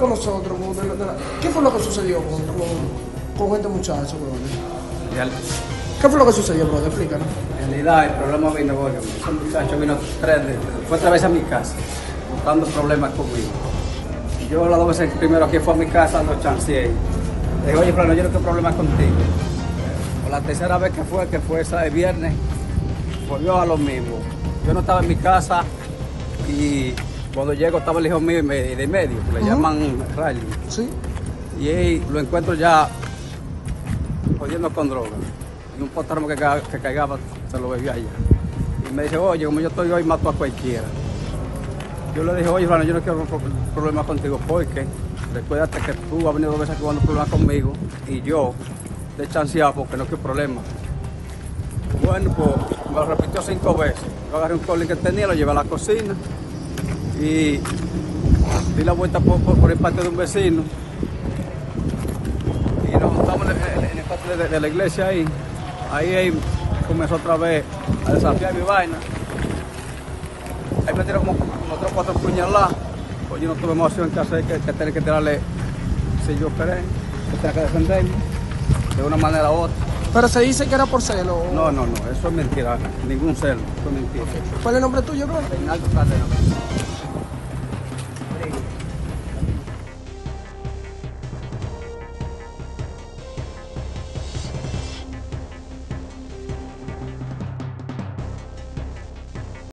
con nosotros, de la- de la- ¿qué fue lo que sucedió con, con, con este muchacho, brother? Real- ¿Qué fue lo que sucedió, brother? Explícanos. En realidad el problema vino, oye, ese muchacho vino tres, fue otra vez a mi casa, buscando problemas conmigo. Yo las dos veces primero que fue a mi casa lo chanceé. Le dije, oye, Flano, yo no tengo problemas contigo. La tercera vez que fue, que fue esa de viernes, volvió a lo mismo. Yo no estaba en mi casa y cuando llego estaba el hijo mío de medio, que le llaman Riley. ¿Sí? Y ahí lo encuentro ya jodiendo con droga. Y un potarmo que, ca- que caigaba se lo bebía allá. Y me dice, oye, como yo estoy hoy, mato a cualquiera. Yo le dije, oye, Juan, yo no quiero pro- problemas contigo porque recuérdate que tú has venido dos veces jugando problemas conmigo y yo te he chanceado porque no quiero problemas. Bueno, pues me lo repitió cinco veces. Yo agarré un colín que tenía, lo llevé a la cocina y di la vuelta por, por- por el patio de un vecino y nos juntamos en, el patio de, de la iglesia ahí. Ahí él comenzó otra vez a desafiar mi vaina. Ahí me tiró como, como tres o cuatro puñaladas. Pues yo no tuve más opción que hacer que, que tener que tirarle si yo esperé, que tenía que defenderme de una manera u otra. Pero se dice que era por celo. No, no, no, eso es mentira, ningún celo, eso es mentira. ¿Cuál es el nombre tuyo, brother? Reinaldo Cárdenas.